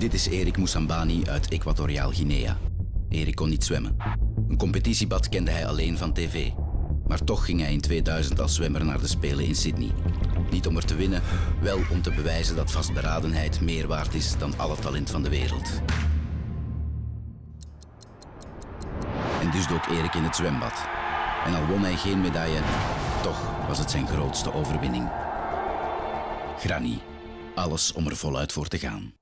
Dit is Erik Moussambani uit Equatoriaal Guinea. Erik kon niet zwemmen. Een competitiebad kende hij alleen van tv. Maar toch ging hij in 2000 als zwemmer naar de Spelen in Sydney. Niet om er te winnen, wel om te bewijzen dat vastberadenheid meer waard is dan alle talent van de wereld. En dus dook Erik in het zwembad. En al won hij geen medaille, toch was het zijn grootste overwinning. Granny. Alles om er voluit voor te gaan.